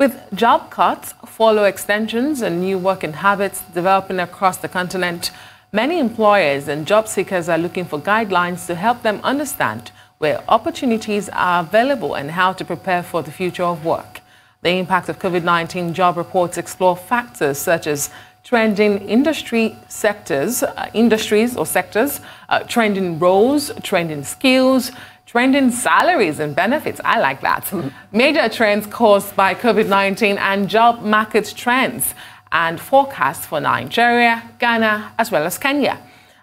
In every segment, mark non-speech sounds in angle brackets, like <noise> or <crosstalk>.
With job cuts, follow extensions, and new working habits developing across the continent, many employers and job seekers are looking for guidelines to help them understand where opportunities are available and how to prepare for the future of work. The impact of COVID-19 job reports explore factors such as trending industry sectors, uh, industries or sectors, uh, trending roles, trending skills, trending salaries and benefits. I like that. Major trends caused by COVID 19 and job market trends and forecasts for Nigeria, Ghana, as well as Kenya.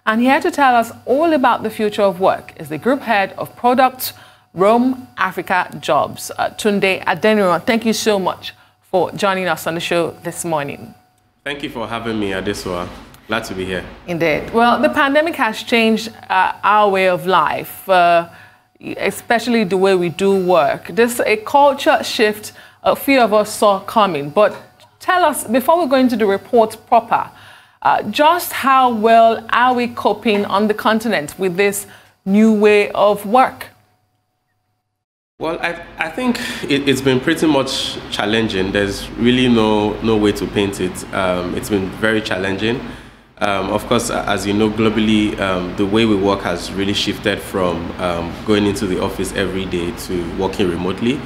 And here to tell us all about the future of work is the group head of product, Roam Africa Jobs, uh, Tunde Adeniran. Thank you so much for joining us on the show this morning. Thank you for having me, Adesua. Glad to be here. Indeed. Well, the pandemic has changed uh, our way of life. Uh, especially the way we do work. There's a culture shift a few of us saw coming. But tell us, before we go into the report proper, uh, just how well are we coping on the continent with this new way of work? Well, I, I think it, has been pretty much challenging. There's really no, no way to paint it. Um, it's been very challenging. Um, of course, as you know, globally, um, the way we work has really shifted from um, going into the office every day to working remotely.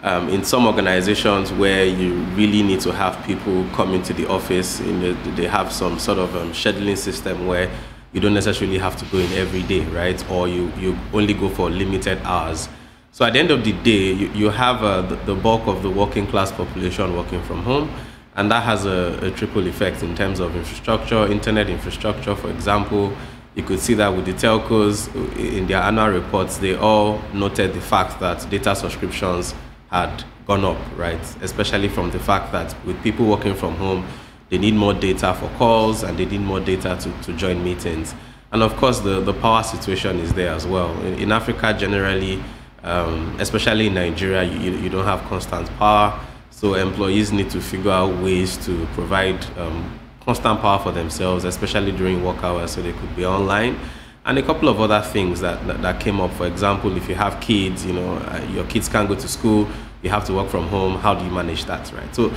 Um, in some organizations where you really need to have people come into the office, the, they have some sort of um, scheduling system where you don't necessarily have to go in every day, right? Or you, you only go for limited hours. So at the end of the day, you, you have uh, the, the bulk of the working class population working from home and that has a, a, triple effect in terms of infrastructure, internet infrastructure, for example. You could see that with the telcos in their annual reports, they all noted the fact that data subscriptions had gone up, right? Especially from the fact that with people working from home, they need more data for calls and they need more data to, to join meetings. And of course, the, the power situation is there as well. In, in Africa, generally, um, especially in Nigeria, you, you don't have constant power so employees need to figure out ways to provide um, constant power for themselves, especially during work hours, so they could be online. And a couple of other things that, that, that came up. For example, if you have kids, you know, uh, your kids can't go to school, you have to work from home. How do you manage that, right? So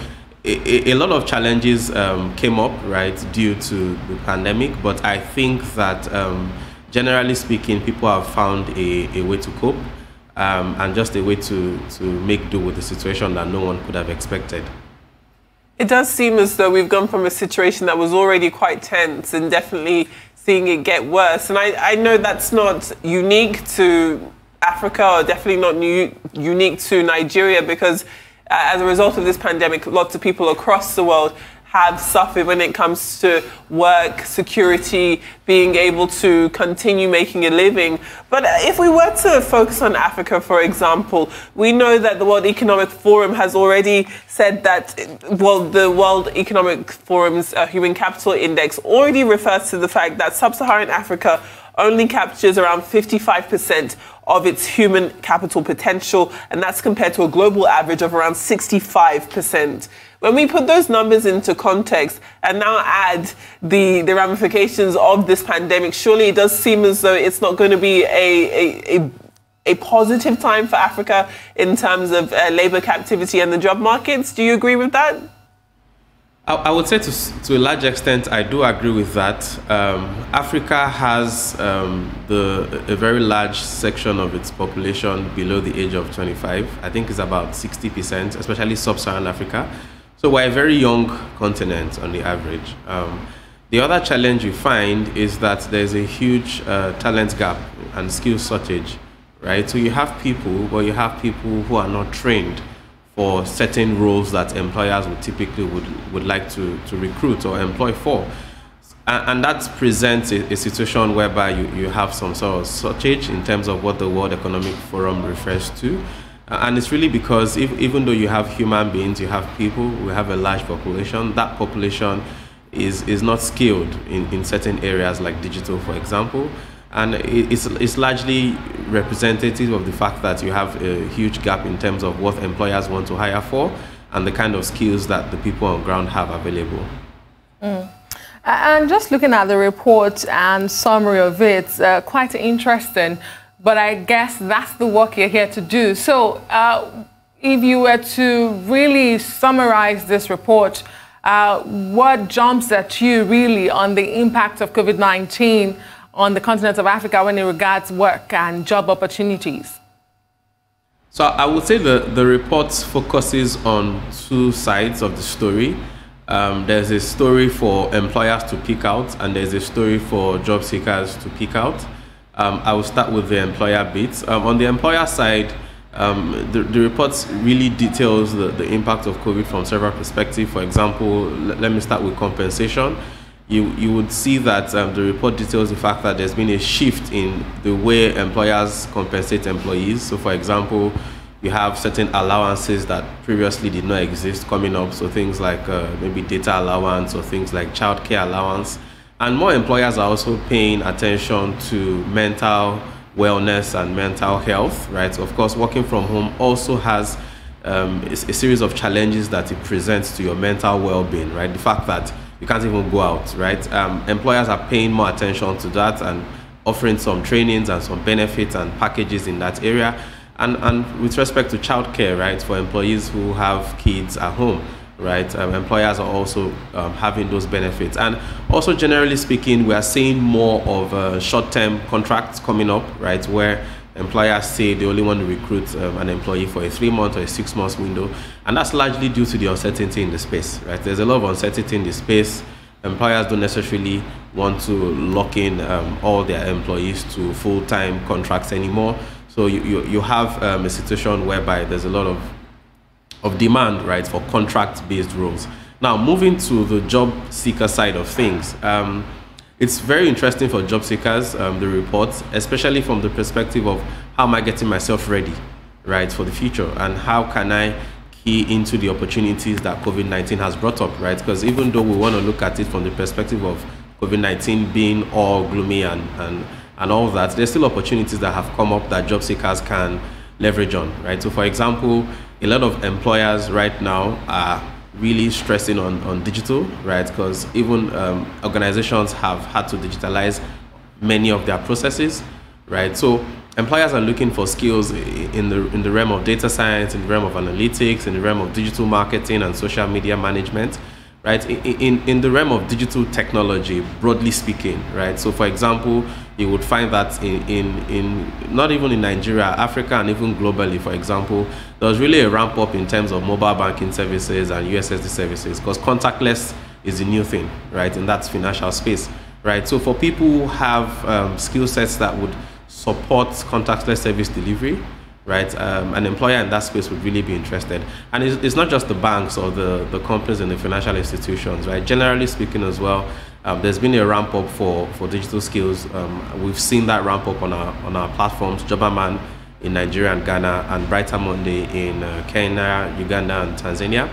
a, a lot of challenges um, came up, right, due to the pandemic. But I think that um, generally speaking, people have found a, a way to cope um, and just a way to, to make do with the situation that no one could have expected. It does seem as though we've gone from a situation that was already quite tense and definitely seeing it get worse. And I, I know that's not unique to Africa or definitely not new, unique to Nigeria because uh, as a result of this pandemic, lots of people across the world have suffered when it comes to work, security, being able to continue making a living. But if we were to focus on Africa, for example, we know that the World Economic Forum has already said that, well, the World Economic Forum's uh, Human Capital Index already refers to the fact that sub Saharan Africa only captures around 55% of its human capital potential, and that's compared to a global average of around 65%. When we put those numbers into context and now add the, the ramifications of this pandemic, surely it does seem as though it's not going to be a, a, a a positive time for Africa in terms of uh, labor captivity and the job markets. Do you agree with that? I, I would say to, to a large extent, I do agree with that. Um, Africa has um, the, a very large section of its population below the age of 25. I think it's about 60%, especially sub Saharan Africa. So we're a very young continent on the average. Um, the other challenge you find is that there's a huge uh, talent gap and skill shortage, right? So you have people, but you have people who are not trained for certain roles that employers would typically would, would like to, to recruit or employ for. And, and that presents a, a, situation whereby you, you have some sort of shortage in terms of what the World Economic Forum refers to. And it's really because if, even though you have human beings, you have people, we have a large population, that population is, is not skilled in, in certain areas like digital, for example. And it's, it's largely representative of the fact that you have a huge gap in terms of what employers want to hire for and the kind of skills that the people on ground have available. Mm. And just looking at the report and summary of it, uh, quite interesting but I guess that's the work you're here to do. So, uh, if you were to really summarize this report, uh, what jumps at you really on the impact of COVID 19 on the continent of Africa when it regards work and job opportunities? So I would say the, the report focuses on two sides of the story. Um, there's a story for employers to pick out, and there's a story for job seekers to pick out. Um, I will start with the employer bit. Um, on the employer side, um, the, the report really details the, the impact of COVID from several perspectives. For example, let me start with compensation you, you would see that um, the report details the fact that there's been a shift in the way employers compensate employees. So, for example, you have certain allowances that previously did not exist coming up. So, things like uh, maybe data allowance or things like childcare allowance. And more employers are also paying attention to mental wellness and mental health, right? So of course, working from home also has um, a, series of challenges that it presents to your mental well being, right? The fact that you can't even go out, right? Um, employers are paying more attention to that and offering some trainings and some benefits and packages in that area. And, and with respect to childcare, right, for employees who have kids at home, right, um, employers are also um, having those benefits. And also, generally speaking, we are seeing more of uh, short term contracts coming up, right, where employers say they only want to recruit um, an employee for a three month or a six month window, and that's largely due to the uncertainty in the space. Right, there's a lot of uncertainty in the space. Employers don't necessarily want to lock in um, all their employees to full time contracts anymore. So you, you, you have um, a situation whereby there's a lot of of demand, right, for contract based roles. Now, moving to the job seeker side of things. Um, it's very interesting for job seekers, um, the reports, especially from the perspective of how am I getting myself ready, right, for the future, and how can I key into the opportunities that COVID 19 has brought up, right? Because even though we want to look at it from the perspective of COVID 19 being all gloomy and, and, and all that, there's still opportunities that have come up that job seekers can leverage on, right? So, for example, a lot of employers right now are really stressing on, on digital, right? Because even um, organizations have had to digitalize many of their processes, right? So employers are looking for skills in the in the realm of data science, in the realm of analytics, in the realm of digital marketing and social media management, right? In, in, in the realm of digital technology, broadly speaking, right? So for example, you would find that in, in, in not even in Nigeria, Africa, and even globally, for example, there was really a ramp up in terms of mobile banking services and USSD services because contactless is a new thing, right? And that's financial space, right? So for people who have um, skill sets that would support contactless service delivery, right? Um, an employer in that space would really be interested. And it's, it's, not just the banks or the, the companies and the financial institutions, right? Generally speaking as well, um, there's been a ramp up for, for digital skills. Um, we've seen that ramp up on our, on our platforms, Jobberman in Nigeria and Ghana, and Brighter Monday in uh, Kenya, Uganda, and Tanzania.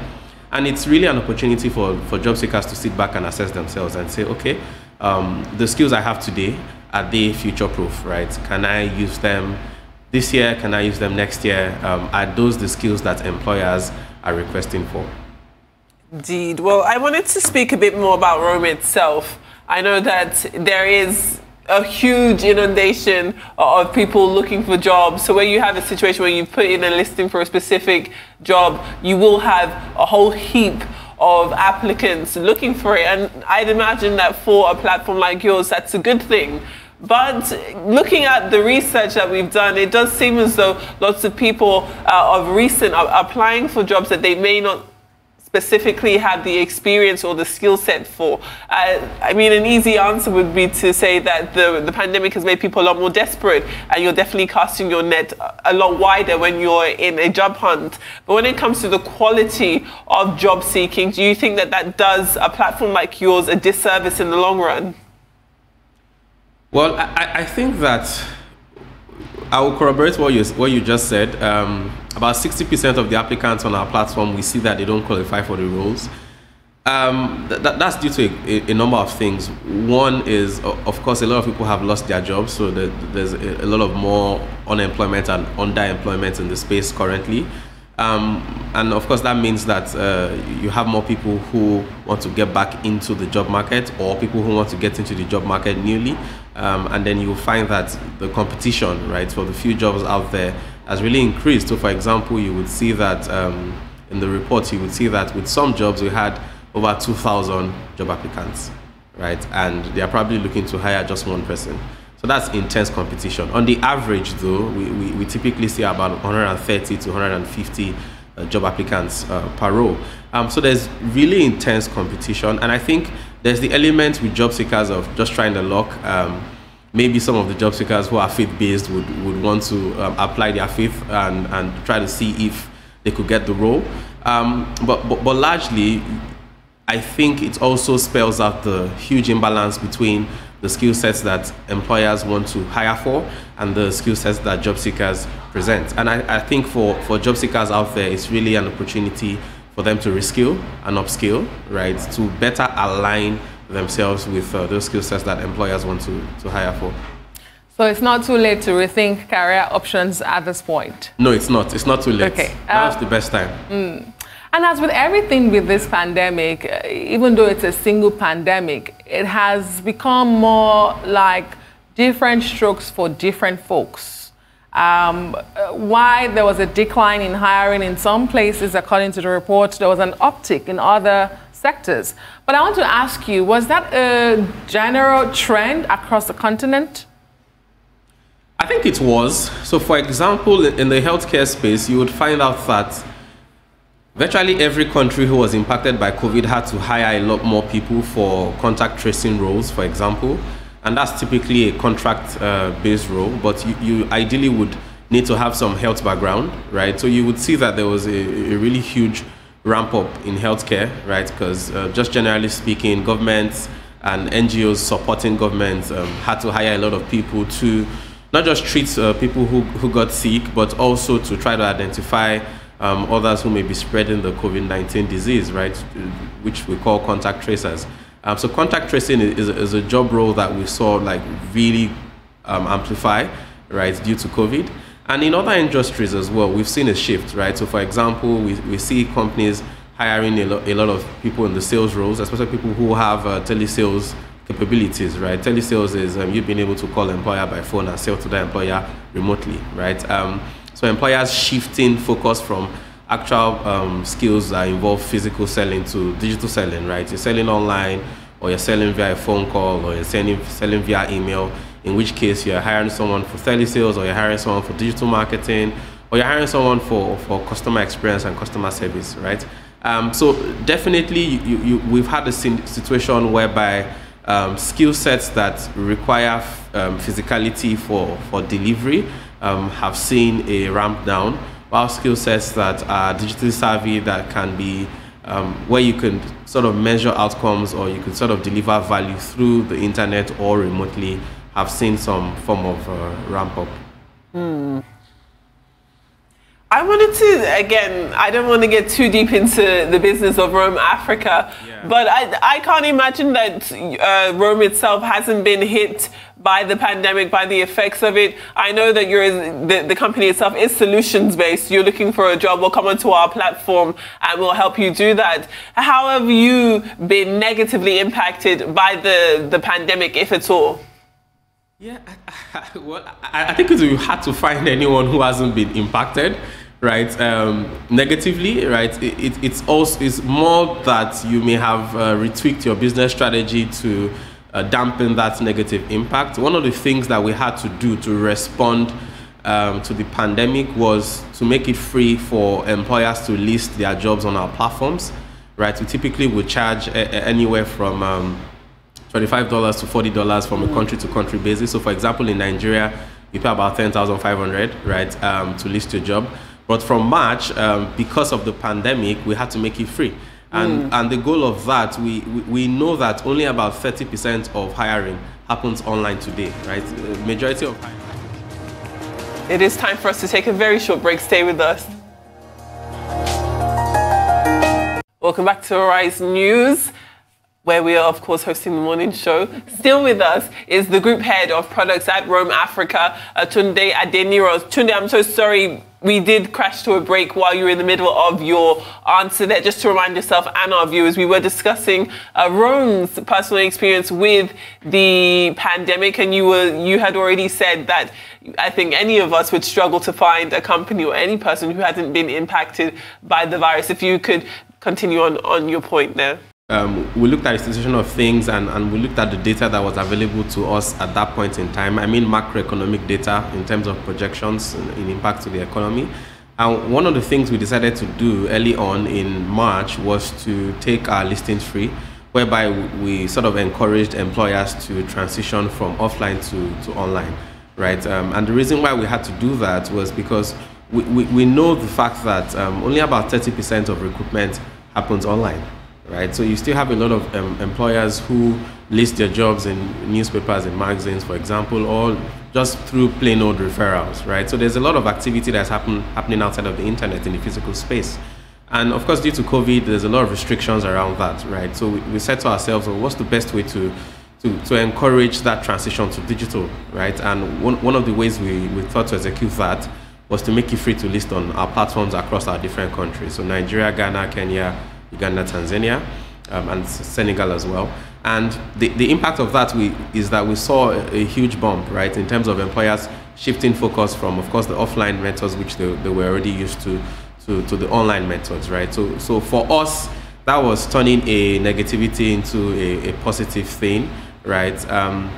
And it's really an opportunity for, for job seekers to sit back and assess themselves and say, okay, um, the skills I have today, are they future proof, right? Can I use them this year? Can I use them next year? Um, are those the skills that employers are requesting for? Indeed. Well, I wanted to speak a bit more about Roam itself. I know that there is a huge inundation of people looking for jobs. So where you have a situation where you put in a listing for a specific job, you will have a whole heap of applicants looking for it. And I'd imagine that for a platform like yours, that's a good thing. But looking at the research that we've done, it does seem as though lots of people uh, of recent are applying for jobs that they may not specifically have the experience or the skill set for. Uh, I mean, an easy answer would be to say that the, the pandemic has made people a lot more desperate and you're definitely casting your net a lot wider when you're in a job hunt. But when it comes to the quality of job seeking, do you think that that does a platform like yours a disservice in the long run? Well, I, I think that I will corroborate what you what you just said. Um, about sixty percent of the applicants on our platform, we see that they don't qualify for the roles. Um, th- that's due to a, a, number of things. One is, of course, a lot of people have lost their jobs, so there's a lot of more unemployment and underemployment in the space currently. Um, and of course, that means that uh, you have more people who want to get back into the job market or people who want to get into the job market newly. Um, and then you will find that the competition, right, for the few jobs out there has really increased. So, for example, you would see that um, in the report, you would see that with some jobs we had over 2,000 job applicants, right? And they are probably looking to hire just one person. So that's intense competition. On the average, though, we, we, we typically see about 130 to 150 uh, job applicants uh, per role. Um, so there's really intense competition, and I think there's the element with job seekers of just trying to lock. Um, maybe some of the job seekers who are faith based would, would want to um, apply their faith and, and try to see if they could get the role. Um, but, but, but largely, I think it also spells out the huge imbalance between the skill sets that employers want to hire for and the skill sets that job seekers present. And I, I think for, for job seekers out there, it's really an opportunity for them to reskill and upskill, right, to better align themselves with uh, those skill sets that employers want to, to hire for. So it's not too late to rethink career options at this point? No, it's not. It's not too late. Okay. Now's um, the best time. Mm. And as with everything with this pandemic, uh, even though it's a single pandemic, it has become more like different strokes for different folks. Um, why there was a decline in hiring in some places, according to the report, there was an uptick in other sectors. But I want to ask you, was that a general trend across the continent? I think it was. So, for example, in the healthcare space, you would find out that Virtually every country who was impacted by COVID had to hire a lot more people for contact tracing roles, for example. And that's typically a contract uh, based role, but you, you, ideally would need to have some health background, right? So you would see that there was a, a really huge ramp up in healthcare, right? Because uh, just generally speaking, governments and NGOs supporting governments um, had to hire a lot of people to not just treat uh, people who, who got sick, but also to try to identify um, others who may be spreading the COVID-19 disease, right, which we call contact tracers. Um, so contact tracing is, is, a job role that we saw like really um, amplify, right, due to COVID. And in other industries as well, we've seen a shift, right? So for example, we, we see companies hiring a, lo- a lot of people in the sales roles, especially people who have uh, telesales capabilities, right? Telesales is um, you being able to call employer by phone and sell to the employer remotely, right? Um, so employers shifting focus from actual um, skills that involve physical selling to digital selling, right? You're selling online, or you're selling via a phone call, or you're selling, selling via email. In which case, you're hiring someone for telesales, or you're hiring someone for digital marketing, or you're hiring someone for, for customer experience and customer service, right? Um, so definitely, you, you, we've had a situation whereby um, skill sets that require um, physicality for, for delivery um, have seen a ramp down, while skill sets that are digitally savvy that can be um, where you can sort of measure outcomes or you can sort of deliver value through the internet or remotely have seen some form of uh, ramp up. Hmm. I wanted to again. I don't want to get too deep into the business of Roam Africa, yeah. but I, I can't imagine that uh, Roam itself hasn't been hit by the pandemic, by the effects of it. I know that you're the, the company itself is solutions based. You're looking for a job, we'll come onto our platform and we'll help you do that. How have you been negatively impacted by the, the pandemic, if at all? Yeah, I, <laughs> well, I, I think it's hard to find anyone who hasn't been impacted right? Um, negatively right? It, it, it's also it's more that you may have uh, retweaked your business strategy to uh, dampen that negative impact. One of the things that we had to do to respond um, to the pandemic was to make it free for employers to list their jobs on our platforms right? We typically would charge a, a, anywhere from um, $25 to $40 from a country to country basis so for example in nigeria you pay about 10500 right um, to list your job but from March, um, because of the pandemic, we had to make it free. And, mm. and the goal of that, we, we know that only about 30% of hiring happens online today, right? The majority of hiring. It is time for us to take a very short break. Stay with us. Welcome back to Arise News. Where we are, of course, hosting the morning show. Still with us is the group head of products at Roam Africa, uh, Tunde Adeniran. Tunde, I'm so sorry we did crash to a break while you were in the middle of your answer there. Just to remind yourself and our viewers, we were discussing uh, Roam's personal experience with the pandemic, and you were you had already said that I think any of us would struggle to find a company or any person who hasn't been impacted by the virus. If you could continue on on your point there. Um, we looked at the situation of things and, and we looked at the data that was available to us at that point in time. I mean, macroeconomic data in terms of projections in impact to the economy. And one of the things we decided to do early on in March was to take our listings free, whereby we sort of encouraged employers to transition from offline to, to online, right? Um, and the reason why we had to do that was because we, we, we know the fact that um, only about 30% of recruitment happens online right? So you still have a lot of um, employers who list their jobs in newspapers and magazines, for example, or just through plain old referrals, right? So there's a lot of activity that's happen, happening outside of the internet in the physical space. And of course, due to COVID, there's a lot of restrictions around that, right? So we, we said to ourselves, well, what's the best way to, to, to encourage that transition to digital, right? And one, one of the ways we, we thought to execute that was to make it free to list on our platforms across our different countries. So Nigeria, Ghana, Kenya, Uganda, Tanzania, um, and Senegal as well. And the, the impact of that we, is that we saw a, a, huge bump, right, in terms of employers shifting focus from, of course, the offline methods, which they, they were already used to, to, to the online methods, right? So, so for us, that was turning a negativity into a, a positive thing, right? Um,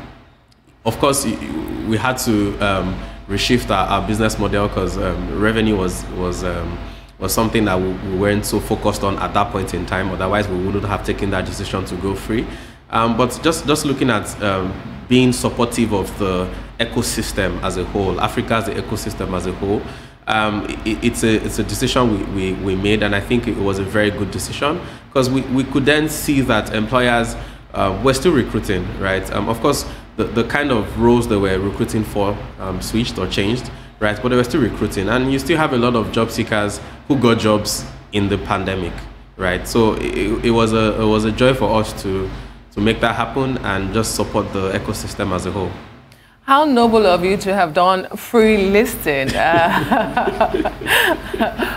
of course, we had to um, reshift our, our business model because um, revenue was, was um, was something that we, we, weren't so focused on at that point in time. Otherwise, we wouldn't have taken that decision to go free. Um, but just, just looking at um, being supportive of the ecosystem as a whole, Africa as the ecosystem as a whole, um, it, it's, a, it's a decision we, we, we made, and I think it was a very good decision because we, we could then see that employers uh, were still recruiting, right? Um, of course, the, the kind of roles they were recruiting for um, switched or changed right? But they were still recruiting, and you still have a lot of job seekers who got jobs in the pandemic, right? So it, it was a it was a joy for us to to make that happen and just support the ecosystem as a whole. How noble of you to have done free listing. Uh,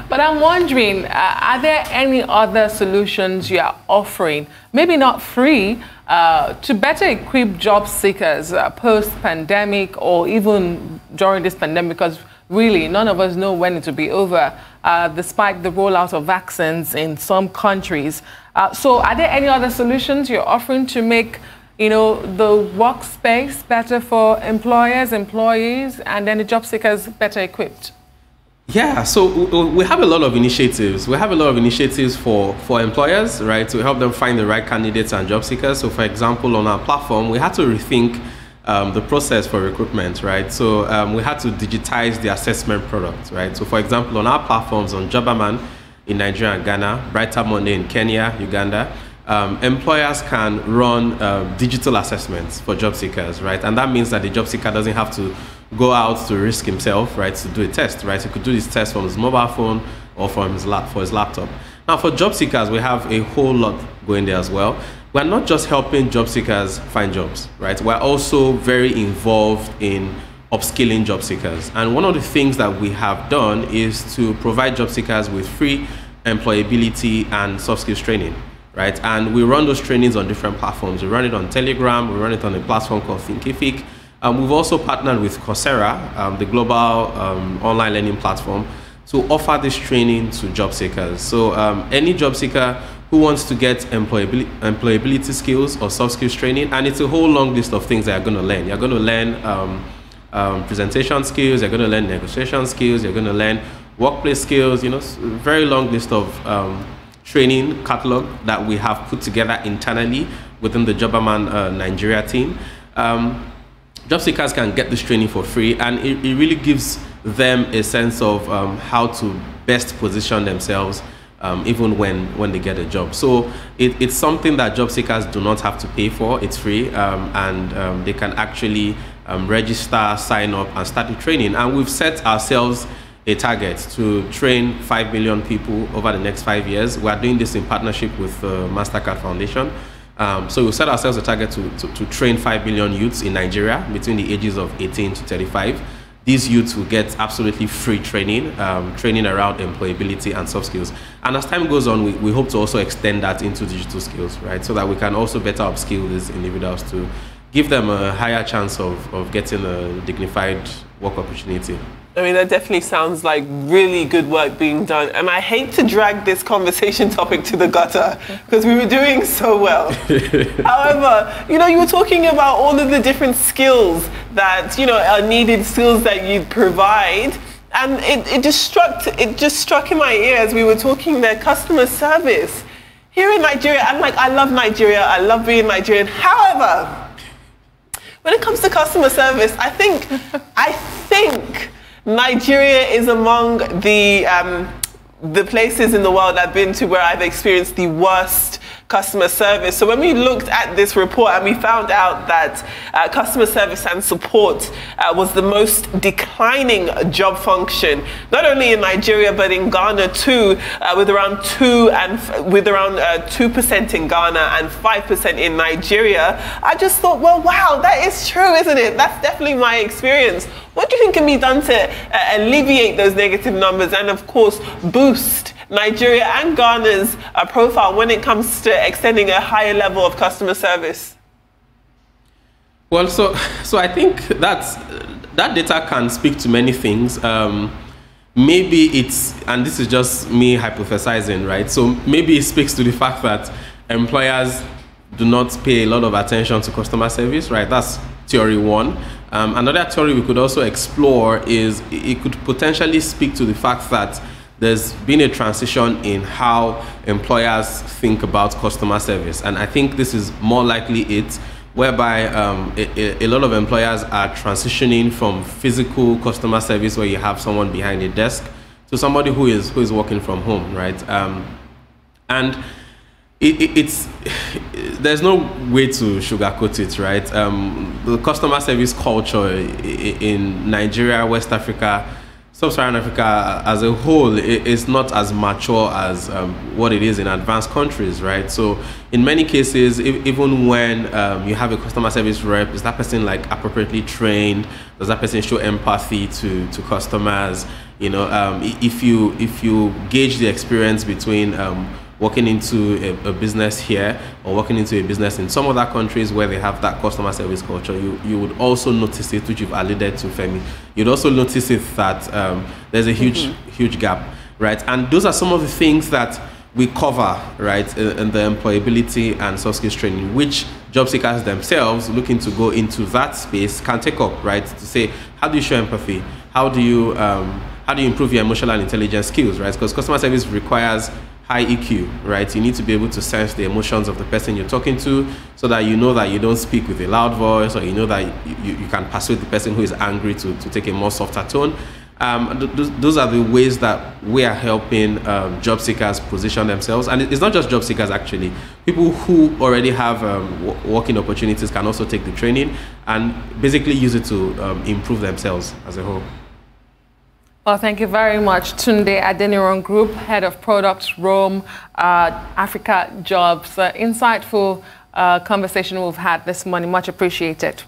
<laughs> <laughs> but I'm wondering, uh, are there any other solutions you are offering, maybe not free, uh, to better equip job seekers uh, post-pandemic or even during this pandemic? Because really, none of us know when it will be over, uh, despite the rollout of vaccines in some countries. Uh, so are there any other solutions you're offering to make you know, the workspace better for employers, employees, and then the job seekers better equipped? Yeah, so we have a lot of initiatives. We have a lot of initiatives for, for employers, right, to help them find the right candidates and job seekers. So, for example, on our platform, we had to rethink um, the process for recruitment, right? So, um, we had to digitize the assessment product, right? So, for example, on our platforms on Jobberman in Nigeria and Ghana, Brighter Monday in Kenya, Uganda, um, employers can run uh, digital assessments for job seekers, right? And that means that the job seeker doesn't have to go out to risk himself, right, to do a test, right? He could do this test from his mobile phone or from his lap for his laptop. Now, for job seekers, we have a whole lot going there as well. We're not just helping job seekers find jobs, right? We're also very involved in upskilling job seekers. And one of the things that we have done is to provide job seekers with free employability and soft skills training right? And we run those trainings on different platforms. We run it on Telegram, we run it on a platform called Thinkific. Um, we've also partnered with Coursera, um, the global um, online learning platform, to offer this training to job seekers. So um, any job seeker who wants to get employability, employability skills or soft skills training, and it's a whole long list of things that you're going to learn. You're going to learn um, um, presentation skills, you're going to learn negotiation skills, you're going to learn workplace skills, you know, very long list of training catalog that we have put together internally within the Jobberman uh, Nigeria team. Um, job seekers can get this training for free, and it, it really gives them a sense of um, how to best position themselves. Um, even when, when they get a job. So it, it's something that job seekers do not have to pay for. It's free um, and um, they can actually um, register, sign up, and start the training. And we've set ourselves a target to train 5 million people over the next five years. We are doing this in partnership with the MasterCard Foundation. Um, so we set ourselves a target to, to, to, train 5 million youths in Nigeria between the ages of 18 to 35. These youths will get absolutely free training, um, training around employability and soft skills. And as time goes on, we, we hope to also extend that into digital skills, right? So that we can also better upskill these individuals to give them a higher chance of, of getting a dignified work opportunity. I mean, that definitely sounds like really good work being done. And I hate to drag this conversation <laughs> topic to the gutter because we were doing so well. <laughs> However, you know, you were talking about all of the different skills that, you know, are needed skills that you provide. And it, it just struck it just struck in my ear as we were talking there, customer service. Here in Nigeria, I'm like, I love Nigeria, I love being Nigerian. However, when it comes to customer service, I think I think Nigeria is among the um, the places in the world I've been to where I've experienced the worst customer service. So when we looked at this report and we found out that uh, customer service and support uh, was the most declining job function, not only in Nigeria but in Ghana too, uh, with around two and with around uh, two percent in Ghana and five percent in Nigeria, I just thought, well, wow, that is true, isn't it? That's definitely my experience. What do you think can be done to uh, alleviate those negative numbers and, of course, boost Nigeria and Ghana's uh, profile when it comes to extending a higher level of customer service? Well, so so I think that's that data can speak to many things. Um, maybe it's and this is just me hypothesizing, right? So maybe it speaks to the fact that employers do not pay a lot of attention to customer service, right? That's theory one. Um, another theory we could also explore is it could potentially speak to the fact that there's been a transition in how employers think about customer service. And I think this is more likely it, whereby um, a, a, lot of employers are transitioning from physical customer service where you have someone behind a desk to somebody who is, who is working from home, right? Um, and it, it, it's <sighs> there's no way to sugarcoat it, right? Um, the customer service culture in Nigeria, West Africa, Sub-Saharan Africa as a whole is not as mature as um, what it is in advanced countries, right? So in many cases, even when um, you have a customer service rep, is that person like appropriately trained? Does that person show empathy to to customers? You know, um, if you if you gauge the experience between um, walking into a, a, business here or walking into a business in some other countries where they have that customer service culture, you, you would also notice it, which you've alluded to, Femi. You'd also notice it that um, there's a huge, mm-hmm. huge gap, right? And those are some of the things that we cover, right, in, in the employability and soft skills training, which job seekers themselves looking to go into that space can take up, right? To say, how do you show empathy? How do you um, how do you improve your emotional intelligence skills, right? Because customer service requires high EQ, right? You need to be able to sense the emotions of the person you're talking to so that you know that you don't speak with a loud voice or you know that you, you can persuade the person who is angry to, to take a more softer tone. Um, th- those are the ways that we are helping um, job seekers position themselves. And it's not just job seekers, actually. People who already have um, working opportunities can also take the training and basically use it to um, improve themselves as a whole. Well, thank you very much, Tunde Adeniran Group, Head of Products, Roam, uh, Africa Jobs. Uh, insightful uh, conversation we've had this morning. Much appreciated.